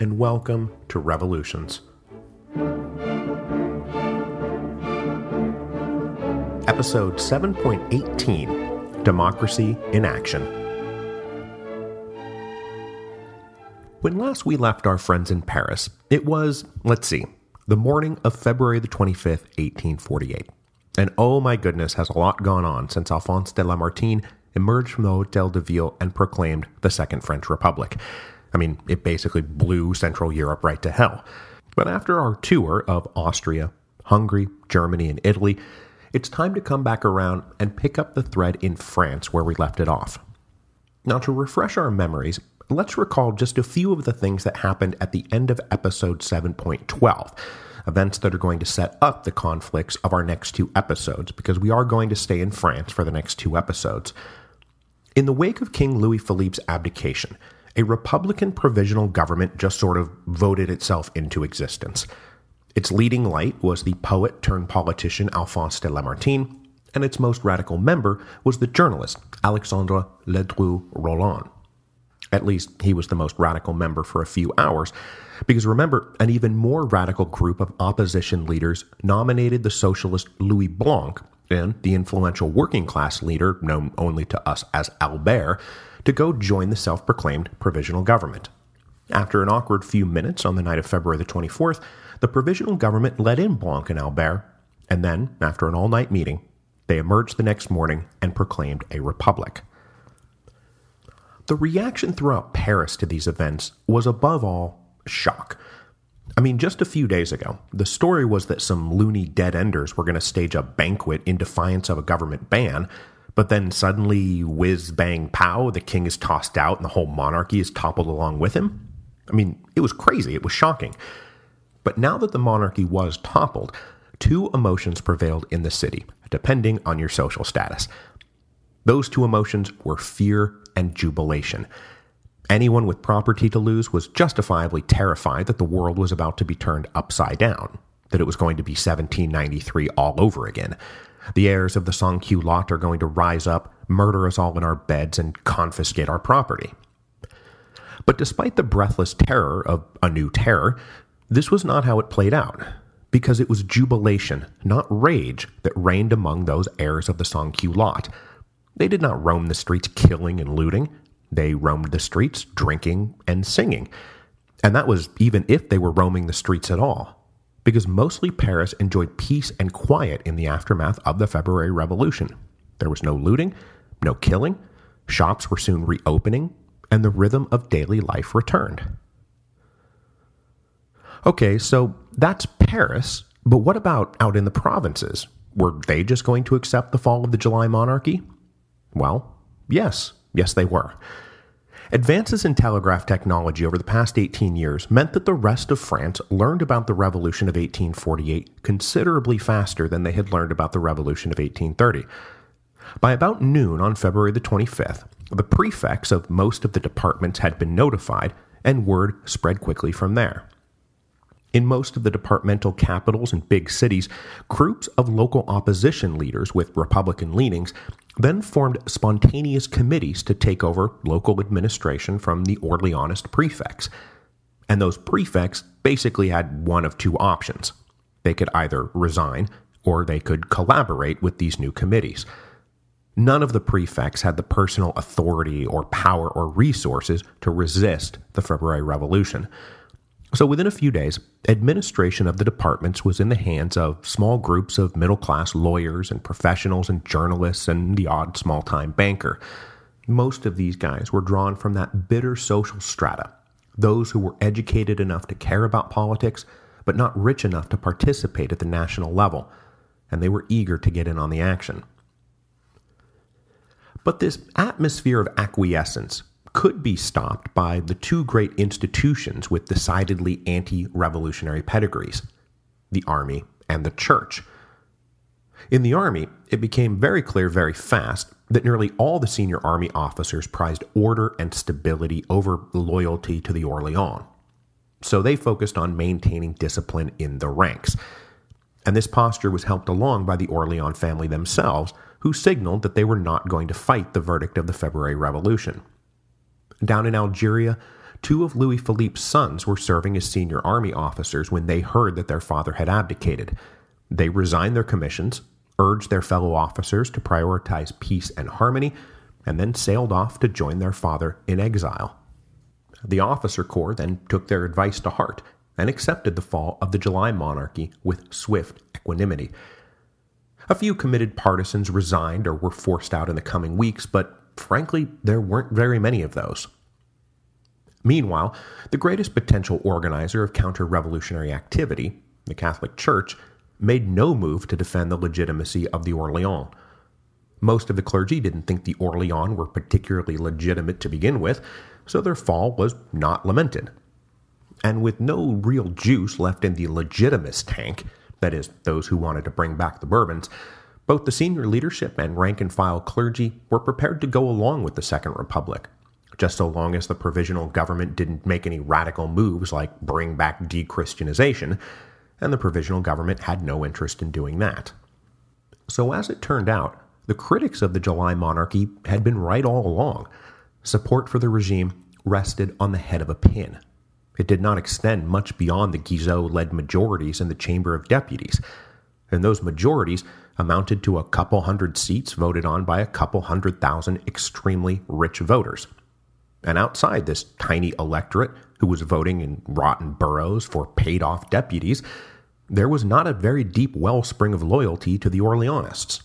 and welcome to Revolutions. Episode 7.18 Democracy in Action. When last we left our friends in Paris, it was, let's see, the morning of February the 25th, 1848. And oh my goodness, has a lot gone on since Alphonse de Lamartine emerged from the Hotel de Ville and proclaimed the Second French Republic. I mean, it basically blew Central Europe right to hell. But after our tour of Austria, Hungary, Germany, and Italy, it's time to come back around and pick up the thread in France where we left it off. Now, to refresh our memories, let's recall just a few of the things that happened at the end of episode 7.12 events that are going to set up the conflicts of our next two episodes, because we are going to stay in France for the next two episodes. In the wake of King Louis Philippe's abdication, a Republican provisional government just sort of voted itself into existence. Its leading light was the poet turned politician Alphonse de Lamartine, and its most radical member was the journalist Alexandre Ledru Rollin. At least he was the most radical member for a few hours, because remember, an even more radical group of opposition leaders nominated the socialist Louis Blanc and the influential working class leader, known only to us as Albert, to go join the self proclaimed provisional government. After an awkward few minutes on the night of February the 24th, the provisional government let in Blanc and Albert, and then, after an all night meeting, they emerged the next morning and proclaimed a republic. The reaction throughout Paris to these events was above all shock. I mean, just a few days ago, the story was that some loony dead enders were going to stage a banquet in defiance of a government ban, but then suddenly, whiz bang pow, the king is tossed out and the whole monarchy is toppled along with him. I mean, it was crazy, it was shocking. But now that the monarchy was toppled, two emotions prevailed in the city, depending on your social status. Those two emotions were fear and jubilation. Anyone with property to lose was justifiably terrified that the world was about to be turned upside down, that it was going to be 1793 all over again. The heirs of the Song sans-culottes are going to rise up, murder us all in our beds, and confiscate our property. But despite the breathless terror of a new terror, this was not how it played out, because it was jubilation, not rage, that reigned among those heirs of the Song sans-culottes. They did not roam the streets killing and looting. They roamed the streets drinking and singing. And that was even if they were roaming the streets at all, because mostly Paris enjoyed peace and quiet in the aftermath of the February Revolution. There was no looting, no killing, shops were soon reopening, and the rhythm of daily life returned. Okay, so that's Paris, but what about out in the provinces? Were they just going to accept the fall of the July monarchy? Well, yes, yes, they were. Advances in telegraph technology over the past 18 years meant that the rest of France learned about the Revolution of 1848 considerably faster than they had learned about the Revolution of 1830. By about noon on February the 25th, the prefects of most of the departments had been notified, and word spread quickly from there. In most of the departmental capitals and big cities, groups of local opposition leaders with Republican leanings then formed spontaneous committees to take over local administration from the Orleanist prefects. And those prefects basically had one of two options. They could either resign or they could collaborate with these new committees. None of the prefects had the personal authority or power or resources to resist the February Revolution. So within a few days, administration of the departments was in the hands of small groups of middle class lawyers and professionals and journalists and the odd small time banker. Most of these guys were drawn from that bitter social strata, those who were educated enough to care about politics, but not rich enough to participate at the national level, and they were eager to get in on the action. But this atmosphere of acquiescence could be stopped by the two great institutions with decidedly anti revolutionary pedigrees the army and the church. In the army, it became very clear very fast that nearly all the senior army officers prized order and stability over loyalty to the Orleans. So they focused on maintaining discipline in the ranks. And this posture was helped along by the Orleans family themselves, who signaled that they were not going to fight the verdict of the February Revolution. Down in Algeria, two of Louis Philippe's sons were serving as senior army officers when they heard that their father had abdicated. They resigned their commissions, urged their fellow officers to prioritize peace and harmony, and then sailed off to join their father in exile. The officer corps then took their advice to heart and accepted the fall of the July monarchy with swift equanimity. A few committed partisans resigned or were forced out in the coming weeks, but frankly, there weren't very many of those. Meanwhile, the greatest potential organizer of counter revolutionary activity, the Catholic Church, made no move to defend the legitimacy of the Orleans. Most of the clergy didn't think the Orleans were particularly legitimate to begin with, so their fall was not lamented. And with no real juice left in the legitimist tank, that is, those who wanted to bring back the Bourbons, both the senior leadership and rank and file clergy were prepared to go along with the Second Republic, just so long as the provisional government didn't make any radical moves like bring back dechristianization, and the provisional government had no interest in doing that. So, as it turned out, the critics of the July monarchy had been right all along. Support for the regime rested on the head of a pin. It did not extend much beyond the Guizot led majorities in the Chamber of Deputies, and those majorities amounted to a couple hundred seats voted on by a couple hundred thousand extremely rich voters. And outside this tiny electorate who was voting in rotten boroughs for paid off deputies, there was not a very deep wellspring of loyalty to the Orleanists.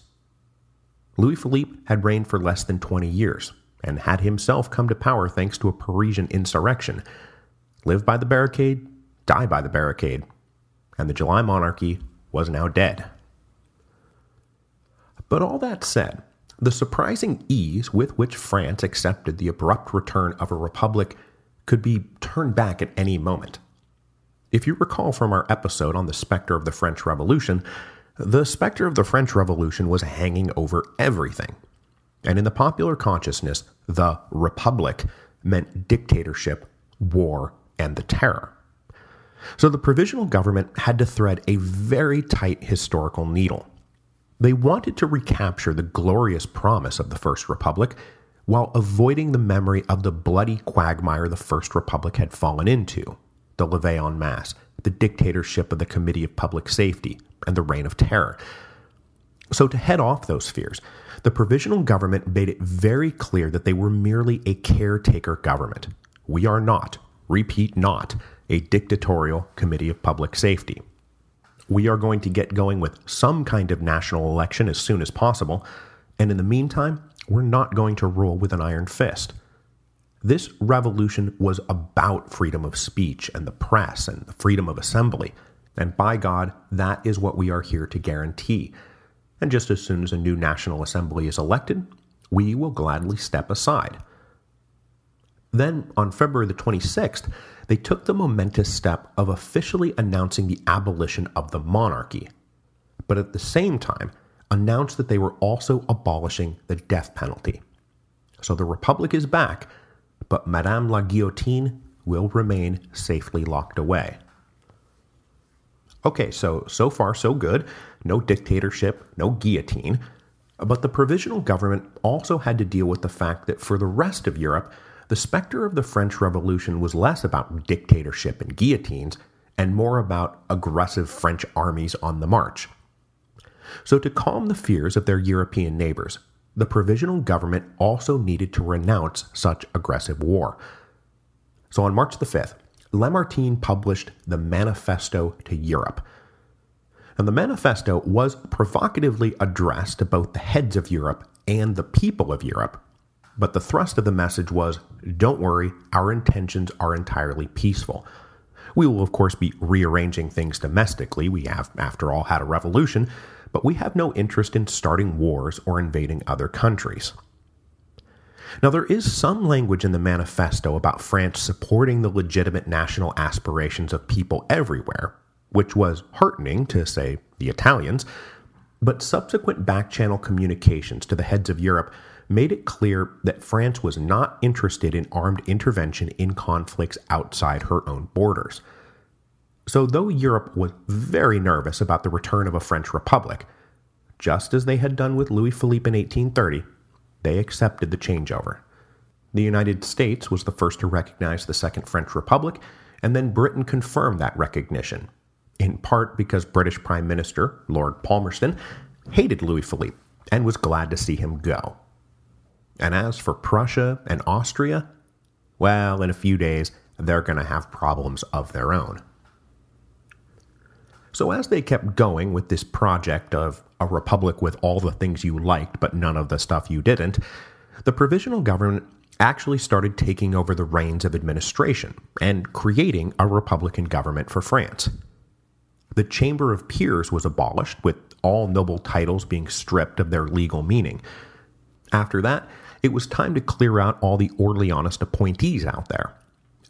Louis Philippe had reigned for less than 20 years and had himself come to power thanks to a Parisian insurrection. Live by the barricade, die by the barricade. And the July monarchy was now dead. But all that said, the surprising ease with which France accepted the abrupt return of a republic could be turned back at any moment. If you recall from our episode on the specter of the French Revolution, the specter of the French Revolution was hanging over everything. And in the popular consciousness, the Republic meant dictatorship, war, and the terror. So the provisional government had to thread a very tight historical needle. They wanted to recapture the glorious promise of the First Republic while avoiding the memory of the bloody quagmire the First Republic had fallen into the levee en masse, the dictatorship of the Committee of Public Safety, and the Reign of Terror. So, to head off those fears, the provisional government made it very clear that they were merely a caretaker government. We are not, repeat, not, a dictatorial Committee of Public Safety. We are going to get going with some kind of national election as soon as possible, and in the meantime, we're not going to rule with an iron fist. This revolution was about freedom of speech and the press and the freedom of assembly, and by God, that is what we are here to guarantee. And just as soon as a new National Assembly is elected, we will gladly step aside. Then, on February the 26th, they took the momentous step of officially announcing the abolition of the monarchy, but at the same time announced that they were also abolishing the death penalty. So the Republic is back, but Madame la Guillotine will remain safely locked away. Okay, so so far so good. No dictatorship, no guillotine. But the provisional government also had to deal with the fact that for the rest of Europe, the specter of the French Revolution was less about dictatorship and guillotines and more about aggressive French armies on the march. So, to calm the fears of their European neighbors, the provisional government also needed to renounce such aggressive war. So, on March the 5th, Lamartine published the Manifesto to Europe. And the manifesto was provocatively addressed to both the heads of Europe and the people of Europe but the thrust of the message was don't worry, our intentions are entirely peaceful. We will, of course, be rearranging things domestically. We have, after all, had a revolution, but we have no interest in starting wars or invading other countries. Now, there is some language in the manifesto about France supporting the legitimate national aspirations of people everywhere, which was heartening to, say, the Italians, but subsequent back channel communications to the heads of Europe made it clear that France was not interested in armed intervention in conflicts outside her own borders. So, though Europe was very nervous about the return of a French republic, just as they had done with Louis Philippe in 1830, they accepted the changeover. The United States was the first to recognize the Second French Republic, and then Britain confirmed that recognition, in part because British Prime Minister Lord Palmerston hated Louis Philippe and was glad to see him go. And as for Prussia and Austria, well, in a few days, they're going to have problems of their own. So, as they kept going with this project of a republic with all the things you liked but none of the stuff you didn't, the provisional government actually started taking over the reins of administration and creating a republican government for France. The Chamber of Peers was abolished, with all noble titles being stripped of their legal meaning. After that, it was time to clear out all the Orleanist appointees out there,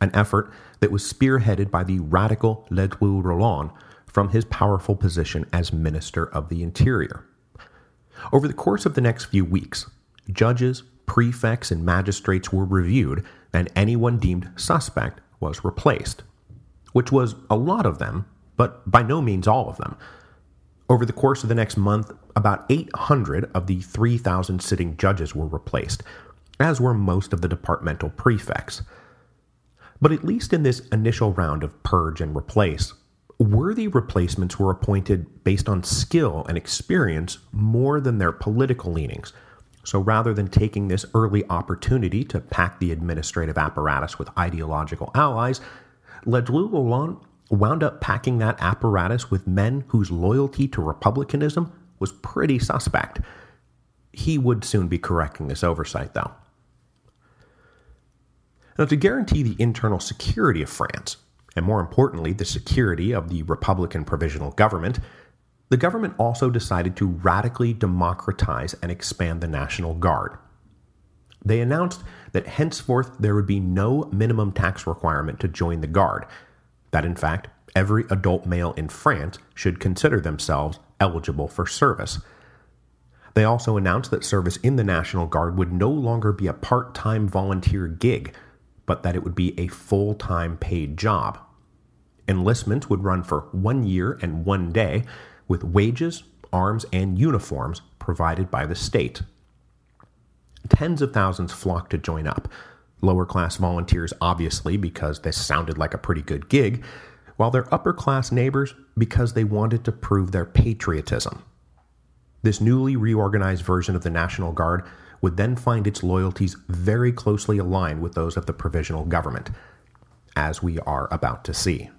an effort that was spearheaded by the radical Ledru Rollin from his powerful position as Minister of the Interior. Over the course of the next few weeks, judges, prefects, and magistrates were reviewed, and anyone deemed suspect was replaced, which was a lot of them, but by no means all of them. Over the course of the next month, about 800 of the 3,000 sitting judges were replaced, as were most of the departmental prefects. But at least in this initial round of purge and replace, worthy replacements were appointed based on skill and experience more than their political leanings. So rather than taking this early opportunity to pack the administrative apparatus with ideological allies, Ledru Rollin wound up packing that apparatus with men whose loyalty to republicanism was pretty suspect. He would soon be correcting this oversight, though. Now, to guarantee the internal security of France, and more importantly, the security of the Republican provisional government, the government also decided to radically democratize and expand the National Guard. They announced that henceforth there would be no minimum tax requirement to join the Guard, that in fact, every adult male in France should consider themselves eligible for service. They also announced that service in the National Guard would no longer be a part time volunteer gig, but that it would be a full time paid job. Enlistment would run for one year and one day, with wages, arms, and uniforms provided by the state. Tens of thousands flocked to join up, lower class volunteers obviously because this sounded like a pretty good gig, while their upper class neighbors because they wanted to prove their patriotism. This newly reorganized version of the National Guard would then find its loyalties very closely aligned with those of the provisional government, as we are about to see.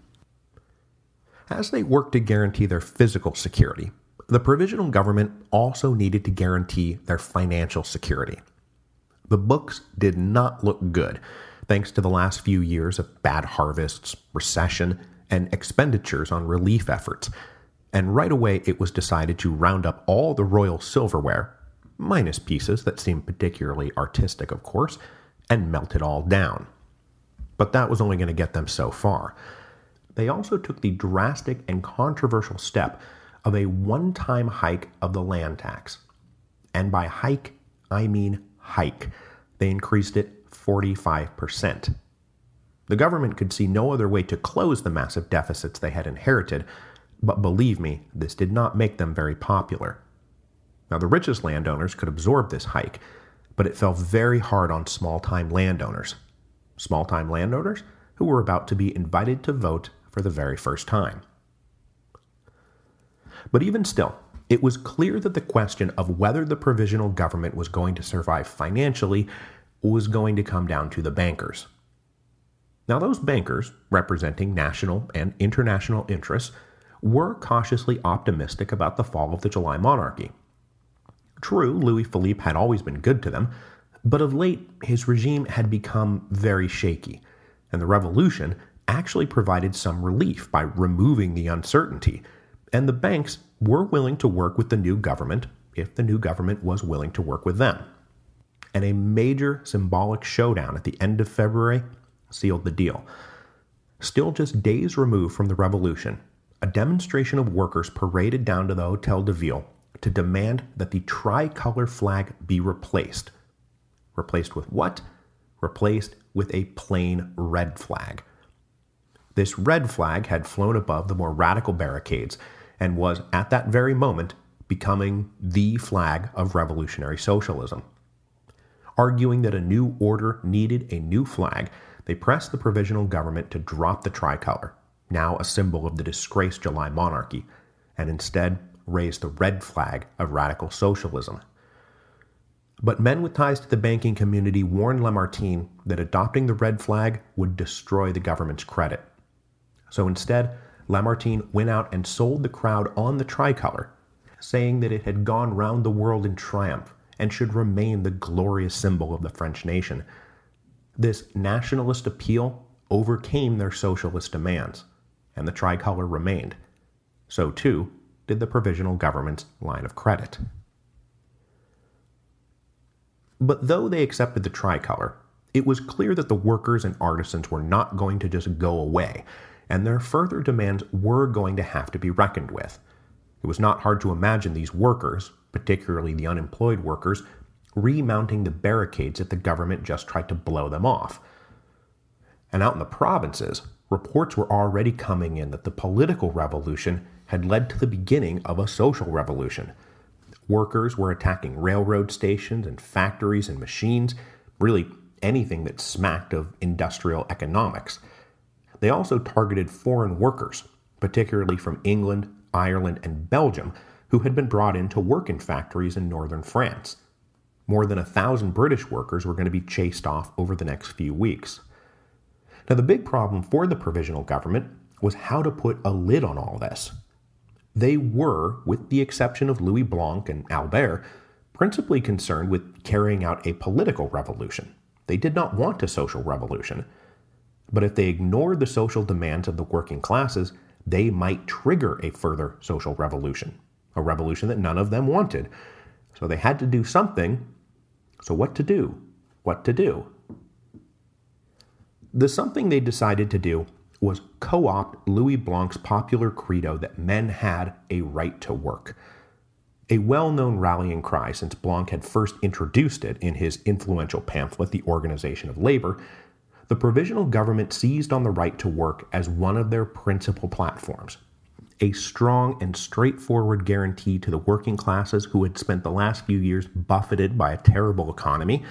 As they worked to guarantee their physical security, the provisional government also needed to guarantee their financial security. The books did not look good, thanks to the last few years of bad harvests, recession, and expenditures on relief efforts. And right away, it was decided to round up all the royal silverware, minus pieces that seemed particularly artistic, of course, and melt it all down. But that was only going to get them so far. They also took the drastic and controversial step of a one time hike of the land tax. And by hike, I mean hike. They increased it 45%. The government could see no other way to close the massive deficits they had inherited, but believe me, this did not make them very popular. Now, the richest landowners could absorb this hike, but it fell very hard on small time landowners. Small time landowners who were about to be invited to vote for the very first time. But even still, it was clear that the question of whether the provisional government was going to survive financially was going to come down to the bankers. Now, those bankers, representing national and international interests, were cautiously optimistic about the fall of the July monarchy. True, Louis Philippe had always been good to them, but of late his regime had become very shaky, and the revolution actually provided some relief by removing the uncertainty and the banks were willing to work with the new government if the new government was willing to work with them. And a major symbolic showdown at the end of February sealed the deal. Still just days removed from the revolution, a demonstration of workers paraded down to the Hotel de Ville to demand that the tricolor flag be replaced. Replaced with what? Replaced with a plain red flag. This red flag had flown above the more radical barricades and was, at that very moment, becoming the flag of revolutionary socialism. Arguing that a new order needed a new flag, they pressed the provisional government to drop the tricolor, now a symbol of the disgraced July monarchy, and instead raise the red flag of radical socialism. But men with ties to the banking community warned Lamartine that adopting the red flag would destroy the government's credit. So instead, Lamartine went out and sold the crowd on the tricolor, saying that it had gone round the world in triumph and should remain the glorious symbol of the French nation. This nationalist appeal overcame their socialist demands, and the tricolor remained. So, too, did the provisional government's line of credit. But though they accepted the tricolor, it was clear that the workers and artisans were not going to just go away, and their further demands were going to have to be reckoned with. It was not hard to imagine these workers, particularly the unemployed workers, remounting the barricades if the government just tried to blow them off. And out in the provinces, reports were already coming in that the political revolution had led to the beginning of a social revolution. Workers were attacking railroad stations and factories and machines, really anything that smacked of industrial economics. They also targeted foreign workers, particularly from England, Ireland, and Belgium, who had been brought in to work in factories in northern France. More than a thousand British workers were going to be chased off over the next few weeks. Now, the big problem for the provisional government was how to put a lid on all this. They were, with the exception of Louis Blanc and Albert, principally concerned with carrying out a political revolution. They did not want a social revolution. But if they ignored the social demands of the working classes, they might trigger a further social revolution, a revolution that none of them wanted. So they had to do something. So, what to do? What to do? The something they decided to do was co opt Louis Blanc's popular credo that men had a right to work. A well known rallying cry since Blanc had first introduced it in his influential pamphlet, The Organization of Labor, the provisional government seized on the right to work as one of their principal platforms. A strong and straightforward guarantee to the working classes who had spent the last few years buffeted by a terrible economy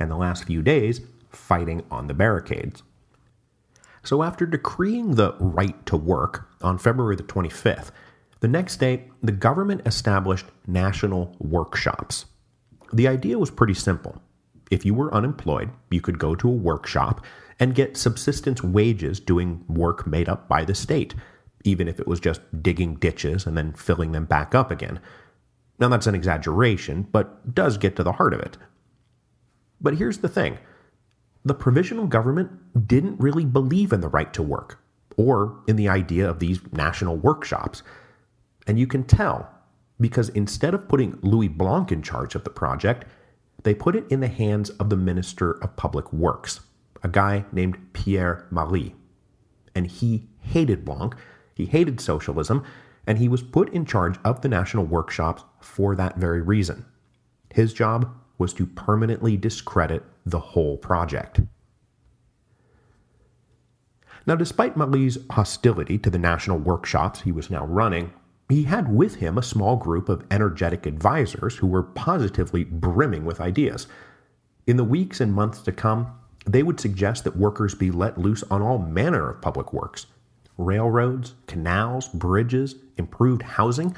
and the last few days fighting on the barricades. So, after decreeing the right to work on February the 25th, the next day the government established national workshops. The idea was pretty simple. If you were unemployed, you could go to a workshop and get subsistence wages doing work made up by the state, even if it was just digging ditches and then filling them back up again. Now, that's an exaggeration, but does get to the heart of it. But here's the thing the provisional government didn't really believe in the right to work or in the idea of these national workshops. And you can tell because instead of putting Louis Blanc in charge of the project, they put it in the hands of the Minister of Public Works, a guy named Pierre Marie. And he hated Blanc, he hated socialism, and he was put in charge of the national workshops for that very reason. His job was to permanently discredit the whole project. Now, despite Marie's hostility to the national workshops he was now running, he had with him a small group of energetic advisors who were positively brimming with ideas. In the weeks and months to come, they would suggest that workers be let loose on all manner of public works railroads, canals, bridges, improved housing.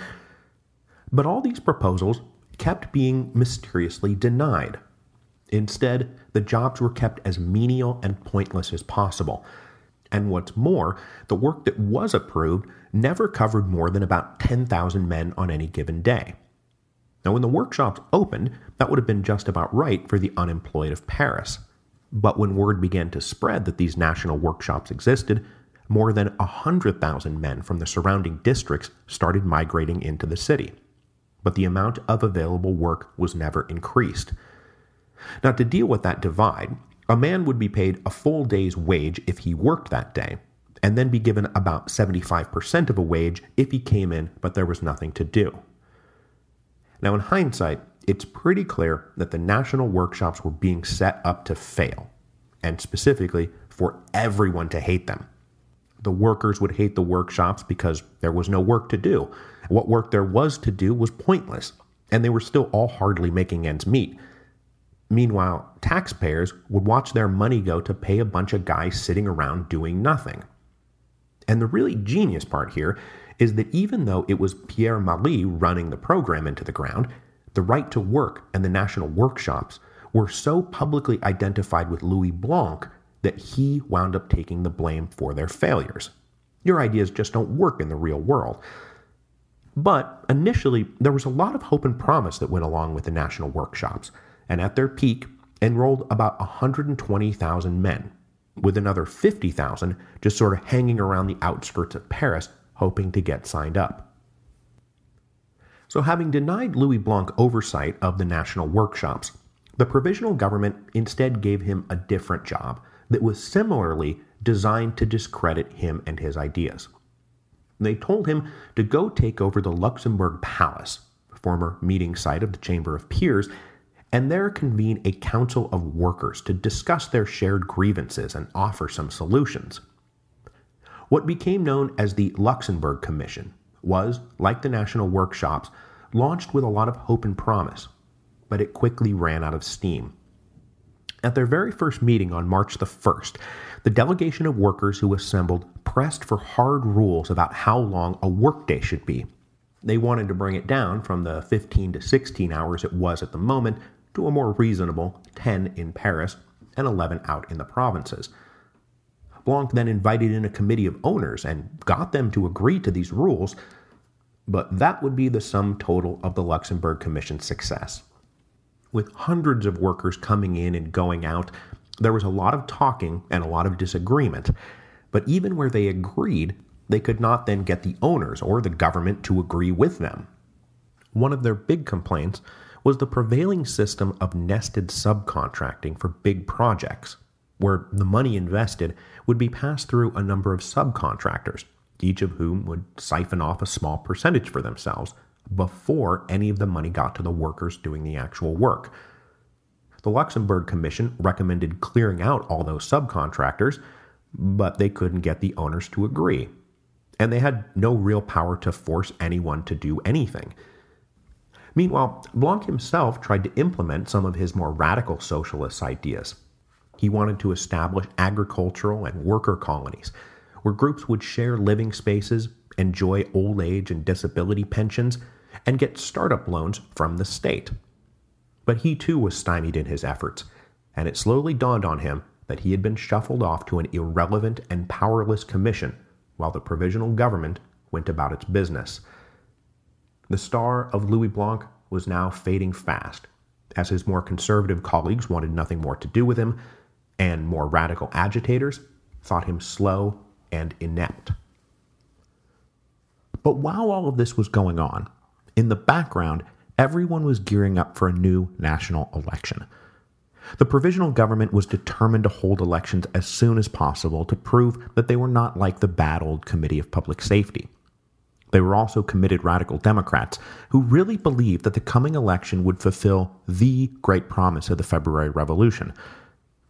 But all these proposals kept being mysteriously denied. Instead, the jobs were kept as menial and pointless as possible. And what's more, the work that was approved never covered more than about 10,000 men on any given day. Now, when the workshops opened, that would have been just about right for the unemployed of Paris. But when word began to spread that these national workshops existed, more than 100,000 men from the surrounding districts started migrating into the city. But the amount of available work was never increased. Now, to deal with that divide, a man would be paid a full day's wage if he worked that day, and then be given about 75% of a wage if he came in but there was nothing to do. Now, in hindsight, it's pretty clear that the national workshops were being set up to fail, and specifically for everyone to hate them. The workers would hate the workshops because there was no work to do. What work there was to do was pointless, and they were still all hardly making ends meet. Meanwhile, taxpayers would watch their money go to pay a bunch of guys sitting around doing nothing. And the really genius part here is that even though it was Pierre Marie running the program into the ground, the right to work and the national workshops were so publicly identified with Louis Blanc that he wound up taking the blame for their failures. Your ideas just don't work in the real world. But initially, there was a lot of hope and promise that went along with the national workshops, and at their peak, enrolled about 120,000 men, with another 50,000 just sort of hanging around the outskirts of Paris, hoping to get signed up. So, having denied Louis Blanc oversight of the national workshops, the provisional government instead gave him a different job that was similarly designed to discredit him and his ideas. They told him to go take over the Luxembourg Palace, former meeting site of the Chamber of Peers, and there convene a council of workers to discuss their shared grievances and offer some solutions. What became known as the Luxembourg Commission was, like the national workshops, launched with a lot of hope and promise, but it quickly ran out of steam. At their very first meeting on March the 1st, the delegation of workers who assembled pressed for hard rules about how long a workday should be. They wanted to bring it down from the 15 to 16 hours it was at the moment to a more reasonable 10 in Paris and 11 out in the provinces. Blanc then invited in a committee of owners and got them to agree to these rules, but that would be the sum total of the Luxembourg Commission's success. With hundreds of workers coming in and going out, there was a lot of talking and a lot of disagreement. But even where they agreed, they could not then get the owners or the government to agree with them. One of their big complaints was the prevailing system of nested subcontracting for big projects, where the money invested would be passed through a number of subcontractors, each of whom would siphon off a small percentage for themselves before any of the money got to the workers doing the actual work. The Luxembourg Commission recommended clearing out all those subcontractors, but they couldn't get the owners to agree. And they had no real power to force anyone to do anything. Meanwhile, Blanc himself tried to implement some of his more radical socialist ideas. He wanted to establish agricultural and worker colonies, where groups would share living spaces, enjoy old age and disability pensions, and get startup loans from the state. But he too was stymied in his efforts, and it slowly dawned on him that he had been shuffled off to an irrelevant and powerless commission while the provisional government went about its business. The star of Louis Blanc was now fading fast, as his more conservative colleagues wanted nothing more to do with him, and more radical agitators thought him slow and inept. But while all of this was going on, in the background, everyone was gearing up for a new national election. The provisional government was determined to hold elections as soon as possible to prove that they were not like the bad old Committee of Public Safety. They were also committed radical Democrats who really believed that the coming election would fulfill the great promise of the February Revolution.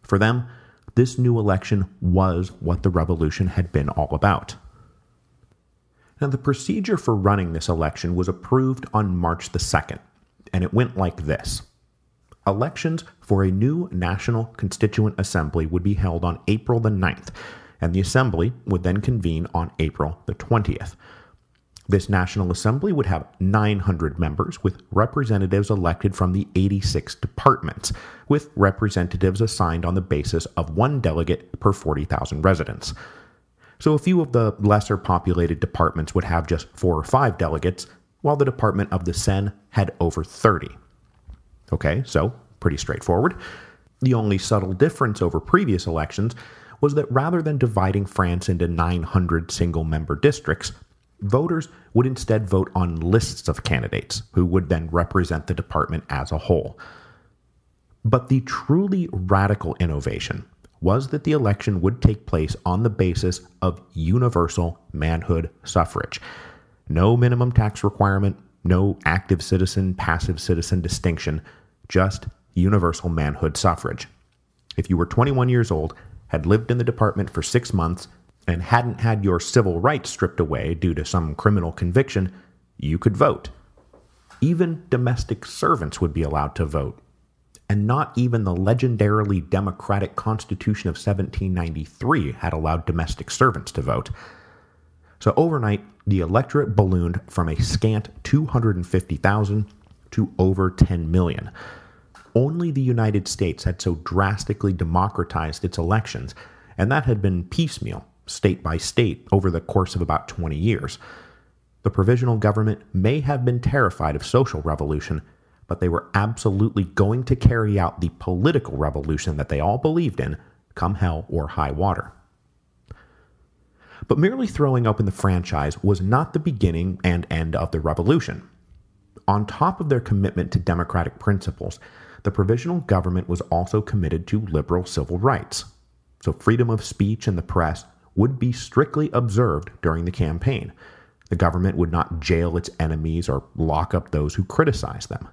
For them, this new election was what the revolution had been all about. Now, the procedure for running this election was approved on March the 2nd, and it went like this. Elections for a new National Constituent Assembly would be held on April the 9th, and the Assembly would then convene on April the 20th. This National Assembly would have 900 members, with representatives elected from the 86 departments, with representatives assigned on the basis of one delegate per 40,000 residents. So a few of the lesser populated departments would have just four or five delegates, while the Department of the Seine had over 30. Okay, so pretty straightforward. The only subtle difference over previous elections was that rather than dividing France into 900 single member districts, voters would instead vote on lists of candidates who would then represent the department as a whole. But the truly radical innovation was that the election would take place on the basis of universal manhood suffrage. No minimum tax requirement, no active citizen, passive citizen distinction, just universal manhood suffrage. If you were 21 years old, had lived in the department for six months, and hadn't had your civil rights stripped away due to some criminal conviction, you could vote. Even domestic servants would be allowed to vote. and not even the legendarily democratic Constitution of 1793 had allowed domestic servants to vote. So overnight, the electorate ballooned from a scant 250,000 to over 10 million. Only the United States had so drastically democratized its elections, and that had been piecemeal, state by state, over the course of about 20 years. The provisional government may have been terrified of social revolution, but they were absolutely going to carry out the political revolution that they all believed in, come hell or high water. But merely throwing open the franchise was not the beginning and end of the revolution. On top of their commitment to democratic principles, the provisional government was also committed to liberal civil rights. So freedom of speech and the press would be strictly observed during the campaign. The government would not jail its enemies or lock up those who criticized them.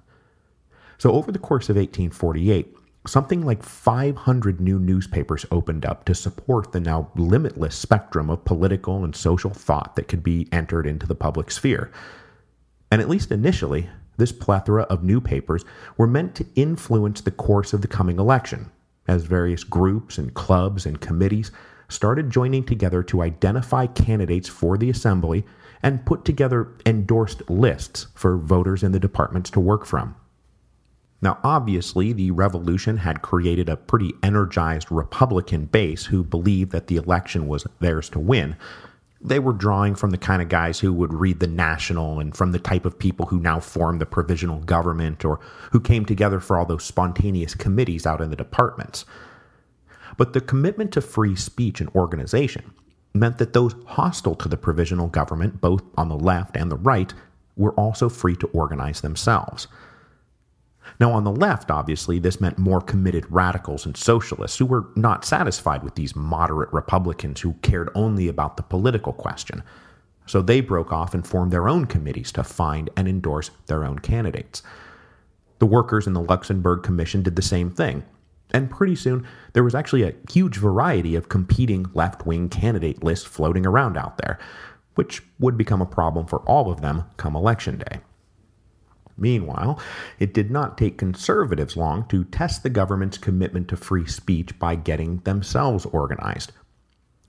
So, over the course of 1848, something like 500 new newspapers opened up to support the now limitless spectrum of political and social thought that could be entered into the public sphere. And at least initially, this plethora of new papers were meant to influence the course of the coming election, as various groups and clubs and committees started joining together to identify candidates for the assembly and put together endorsed lists for voters in the departments to work from. Now, obviously, the revolution had created a pretty energized Republican base who believed that the election was theirs to win. They were drawing from the kind of guys who would read the National and from the type of people who now formed the provisional government or who came together for all those spontaneous committees out in the departments. But the commitment to free speech and organization meant that those hostile to the provisional government, both on the left and the right, were also free to organize themselves. Now, on the left, obviously, this meant more committed radicals and socialists who were not satisfied with these moderate Republicans who cared only about the political question. So they broke off and formed their own committees to find and endorse their own candidates. The workers in the Luxembourg Commission did the same thing. And pretty soon, there was actually a huge variety of competing left wing candidate lists floating around out there, which would become a problem for all of them come election day. Meanwhile, it did not take conservatives long to test the government's commitment to free speech by getting themselves organized.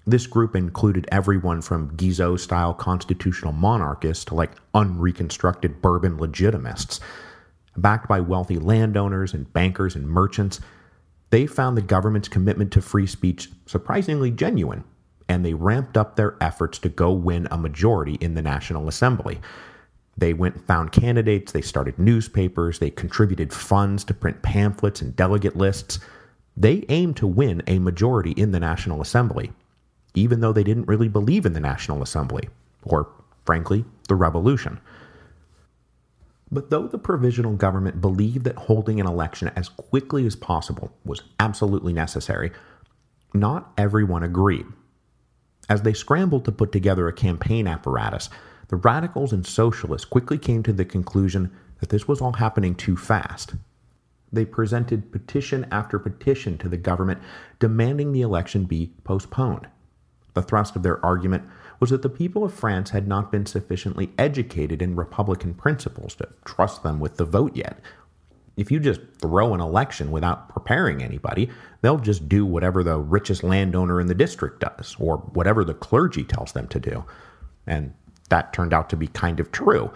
This group included everyone from Guizot style constitutional monarchists to like unreconstructed Bourbon legitimists. Backed by wealthy landowners and bankers and merchants, they found the government's commitment to free speech surprisingly genuine, and they ramped up their efforts to go win a majority in the National Assembly. They went and found candidates, they started newspapers, they contributed funds to print pamphlets and delegate lists. They aimed to win a majority in the National Assembly, even though they didn't really believe in the National Assembly, or, frankly, the revolution. But though the provisional government believed that holding an election as quickly as possible was absolutely necessary, not everyone agreed. As they scrambled to put together a campaign apparatus, the radicals and socialists quickly came to the conclusion that this was all happening too fast. They presented petition after petition to the government demanding the election be postponed. The thrust of their argument was that the people of France had not been sufficiently educated in Republican principles to trust them with the vote yet. If you just throw an election without preparing anybody, they'll just do whatever the richest landowner in the district does, or whatever the clergy tells them to do. And that turned out to be kind of true.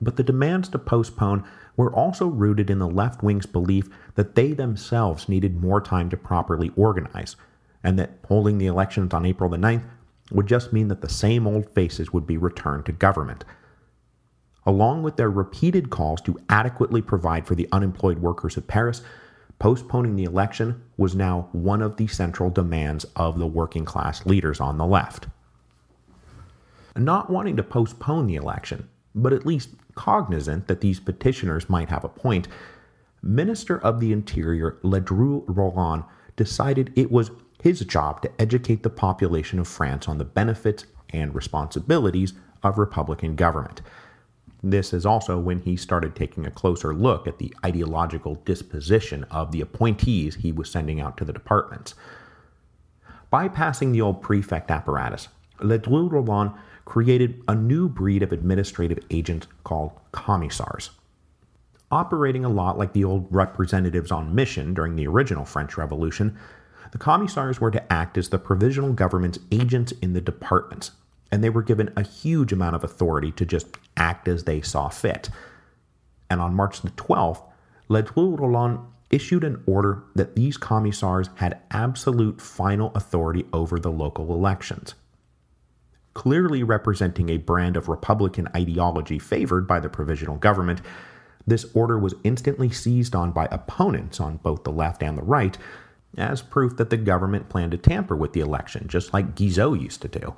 But the demands to postpone were also rooted in the left wing's belief that they themselves needed more time to properly organize, and that holding the elections on April the 9th would just mean that the same old faces would be returned to government. Along with their repeated calls to adequately provide for the unemployed workers of Paris, postponing the election was now one of the central demands of the working class leaders on the left not wanting to postpone the election, but at least cognizant that these petitioners might have a point, Minister of the Interior Ledru Rollin decided it was his job to educate the population of France on the benefits and responsibilities of Republican government. This is also when he started taking a closer look at the ideological disposition of the appointees he was sending out to the departments. Bypassing the old prefect apparatus, Ledru Rollin created a new breed of administrative agents called commissars. Operating a lot like the old representatives on mission during the original French Revolution, the commissars were to act as the provisional government's agents in the departments, and they were given a huge amount of authority to just act as they saw fit. And on March the 12th, Ledru Rollin issued an order that these commissars had absolute final authority over the local elections. Clearly representing a brand of Republican ideology favored by the provisional government, this order was instantly seized on by opponents on both the left and the right as proof that the government planned to tamper with the election, just like Guizot used to do.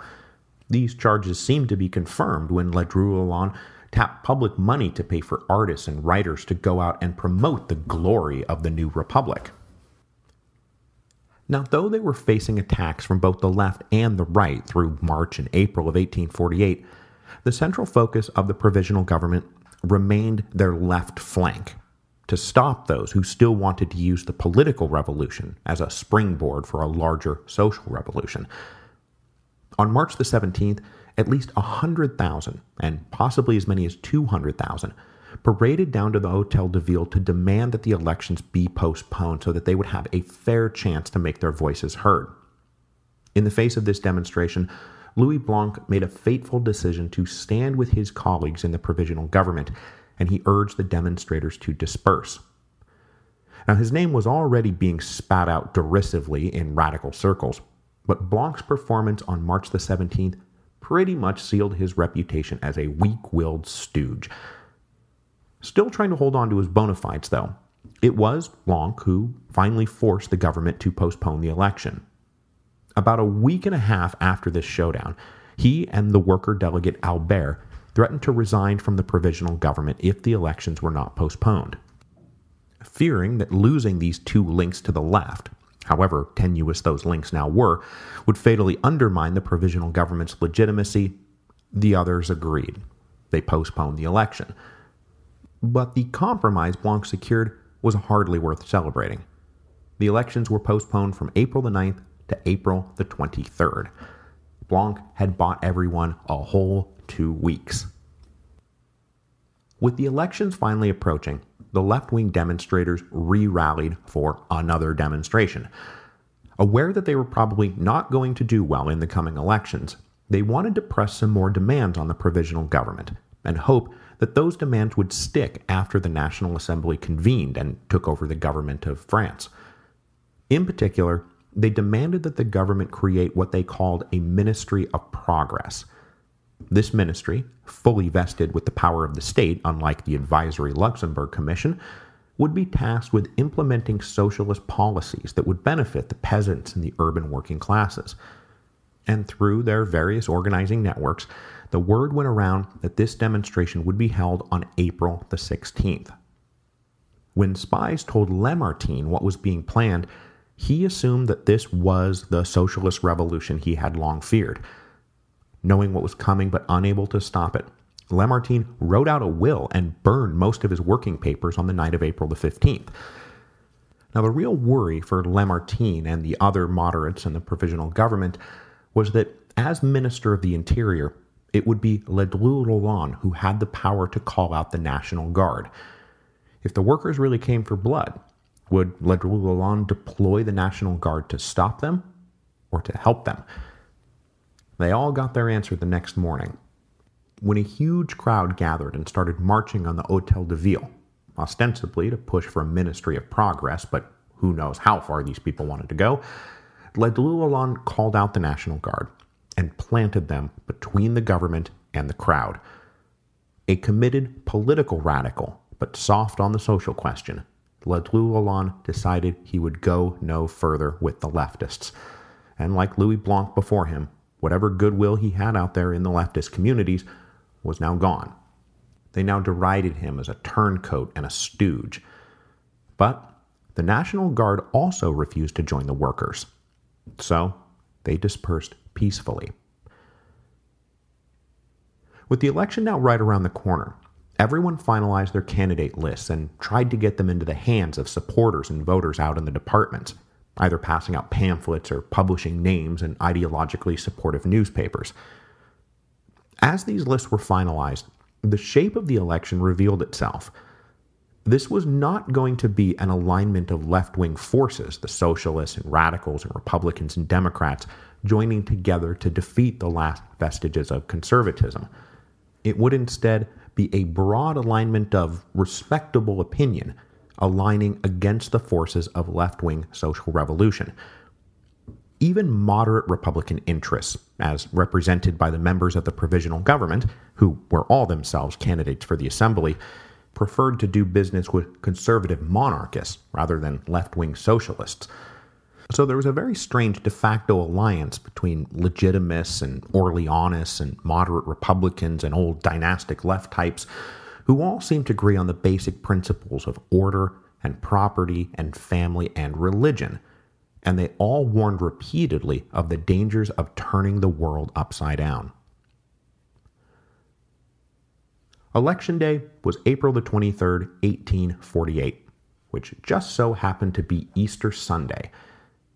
These charges seemed to be confirmed when Ledru Rollin tapped public money to pay for artists and writers to go out and promote the glory of the new republic. Now, though they were facing attacks from both the left and the right through March and April of 1848, the central focus of the provisional government remained their left flank to stop those who still wanted to use the political revolution as a springboard for a larger social revolution. On March the 17th, at least 100,000, and possibly as many as 200,000, paraded down to the Hotel de Ville to demand that the elections be postponed so that they would have a fair chance to make their voices heard. In the face of this demonstration, Louis Blanc made a fateful decision to stand with his colleagues in the provisional government, and he urged the demonstrators to disperse. Now, his name was already being spat out derisively in radical circles, but Blanc's performance on March the 17th pretty much sealed his reputation as a weak willed stooge. Still trying to hold on to his bona fides, though, it was Blanc who finally forced the government to postpone the election. About a week and a half after this showdown, he and the worker delegate Albert threatened to resign from the provisional government if the elections were not postponed. Fearing that losing these two links to the left, however tenuous those links now were, would fatally undermine the provisional government's legitimacy, the others agreed. They postponed the election. But the compromise Blanc secured was hardly worth celebrating. The elections were postponed from April the 9th to April the 23rd. Blanc had bought everyone a whole two weeks. With the elections finally approaching, the left wing demonstrators re rallied for another demonstration. Aware that they were probably not going to do well in the coming elections, they wanted to press some more demands on the provisional government and hope that those demands would stick after the National Assembly convened and took over the government of France. In particular, they demanded that the government create what they called a Ministry of Progress. This ministry, fully vested with the power of the state, unlike the advisory Luxembourg Commission, would be tasked with implementing socialist policies that would benefit the peasants and the urban working classes. And through their various organizing networks, the word went around that this demonstration would be held on April the 16th. When spies told Lamartine what was being planned, he assumed that this was the socialist revolution he had long feared. Knowing what was coming but unable to stop it, Lamartine wrote out a will and burned most of his working papers on the night of April the 15th. Now, the real worry for Lamartine and the other moderates in the provisional government was that as Minister of the Interior, it would be Ledru Rollin who had the power to call out the National Guard. If the workers really came for blood, would Ledru Rollin deploy the National Guard to stop them or to help them? They all got their answer the next morning when a huge crowd gathered and started marching on the Hotel de Ville, ostensibly to push for a ministry of progress, but who knows how far these people wanted to go, Ledru called out the National Guard and planted them between the government and the crowd. A committed political radical, but soft on the social question, Ledru decided he would go no further with the leftists. And like Louis Blanc before him, whatever goodwill he had out there in the leftist communities was now gone. They now derided him as a turncoat and a stooge. But the National Guard also refused to join the workers. So they dispersed peacefully. With the election now right around the corner, everyone finalized their candidate lists and tried to get them into the hands of supporters and voters out in the departments, either passing out pamphlets or publishing names in ideologically supportive newspapers. As these lists were finalized, the shape of the election revealed itself. this was not going to be an alignment of left wing forces, the socialists and radicals and Republicans and Democrats joining together to defeat the last vestiges of conservatism. It would instead be a broad alignment of respectable opinion aligning against the forces of left wing social revolution. Even moderate Republican interests, as represented by the members of the provisional government, who were all themselves candidates for the assembly, preferred to do business with conservative monarchists rather than left wing socialists. So there was a very strange de facto alliance between legitimists and Orleanists and moderate Republicans and old dynastic left types who all seemed to agree on the basic principles of order and property and family and religion. And they all warned repeatedly of the dangers of turning the world upside down. Election day was April the 23rd, 1848, which just so happened to be Easter Sunday.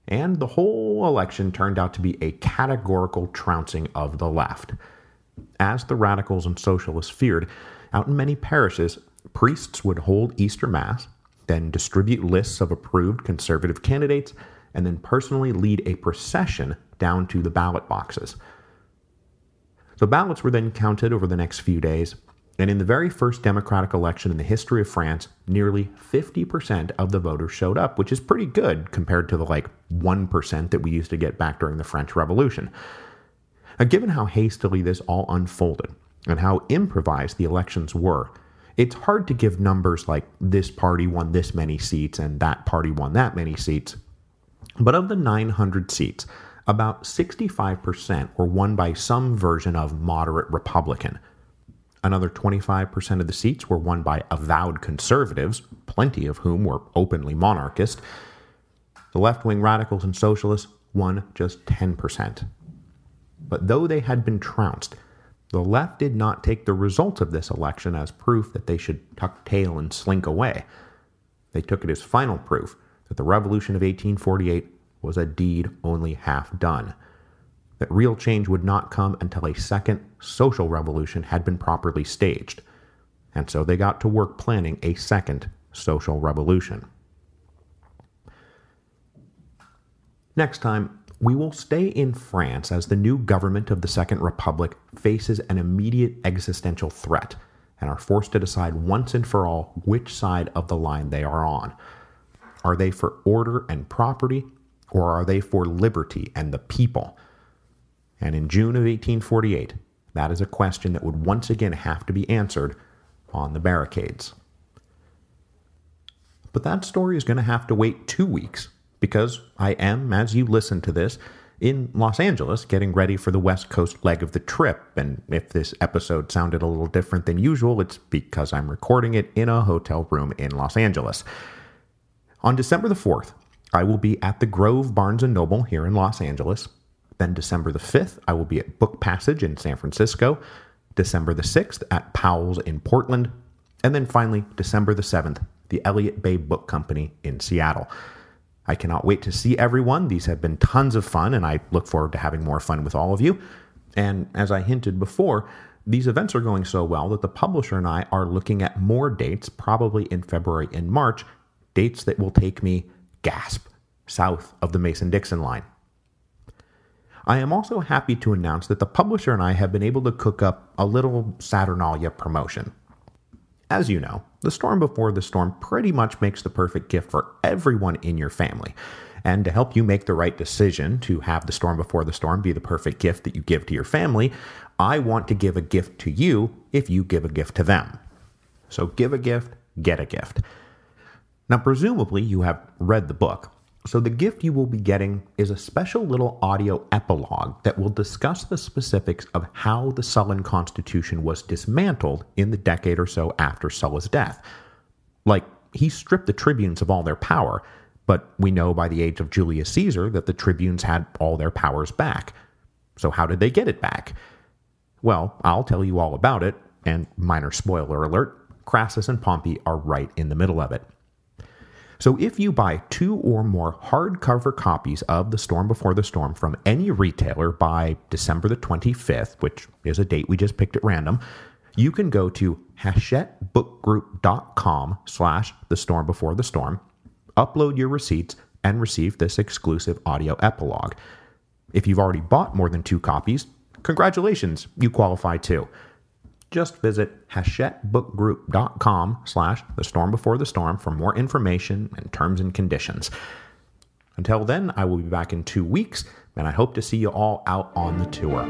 And the whole election turned out to be a categorical trouncing of the left. As the radicals and socialists feared, out in many parishes, priests would hold Easter Mass, then distribute lists of approved conservative candidates, and then personally lead a procession down to the ballot boxes. The ballots were then counted over the next few days, and in the very first democratic election in the history of France, nearly 50% of the voters showed up, which is pretty good compared to the like 1% that we used to get back during the French Revolution. Now, given how hastily this all unfolded and how improvised the elections were, it's hard to give numbers like this party won this many seats and that party won that many seats. But of the 900 seats, about 65% were won by some version of moderate Republican. Another 25% of the seats were won by avowed conservatives, plenty of whom were openly monarchist. The left wing radicals and socialists won just 10%. But though they had been trounced, the left did not take the results of this election as proof that they should tuck tail and slink away. They took it as final proof that the Revolution of 1848 was a deed only half done that real change would not come until a second social revolution had been properly staged. And so they got to work planning a second social revolution. Next time, we will stay in France as the new government of the Second Republic faces an immediate existential threat and are forced to decide once and for all which side of the line they are on. Are they for order and property, or are they for liberty and the people? And in June of 1848, that is a question that would once again have to be answered on the barricades. But that story is going to have to wait two weeks because I am, as you listen to this, in Los Angeles getting ready for the West Coast leg of the trip. And if this episode sounded a little different than usual, it's because I'm recording it in a hotel room in Los Angeles. On December the 4th, I will be at the Grove Barnes & Noble here in Los Angeles then December the 5th, I will be at Book Passage in San Francisco. December the 6th at Powell's in Portland. And then finally, December the 7th, the Elliott Bay Book Company in Seattle. I cannot wait to see everyone. These have been tons of fun, and I look forward to having more fun with all of you. And as I hinted before, these events are going so well that the publisher and I are looking at more dates, probably in February and March, dates that will take me, gasp, south of the Mason Dixon line. I am also happy to announce that the publisher and I have been able to cook up a little Saturnalia promotion. As you know, The Storm Before the Storm pretty much makes the perfect gift for everyone in your family. And to help you make the right decision to have The Storm Before the Storm be the perfect gift that you give to your family, I want to give a gift to you if you give a gift to them. So give a gift, get a gift. Now, presumably, you have read the book, so, the gift you will be getting is a special little audio epilogue that will discuss the specifics of how the Sullan Constitution was dismantled in the decade or so after Sulla's death. Like, he stripped the tribunes of all their power, but we know by the age of Julius Caesar that the tribunes had all their powers back. So, how did they get it back? Well, I'll tell you all about it, and minor spoiler alert Crassus and Pompey are right in the middle of it. So if you buy two or more hardcover copies of The Storm Before the Storm from any retailer by December the 25th, which is a date we just picked at random, you can go to hachetteBookGroup.com slash The Storm Before the Storm, upload your receipts, and receive this exclusive audio epilogue. If you've already bought more than two copies, congratulations, you qualify too. Just visit hachetteBookGroup.com slash The Storm Before the Storm for more information and terms and conditions. Until then, I will be back in two weeks, and I hope to see you all out on the tour.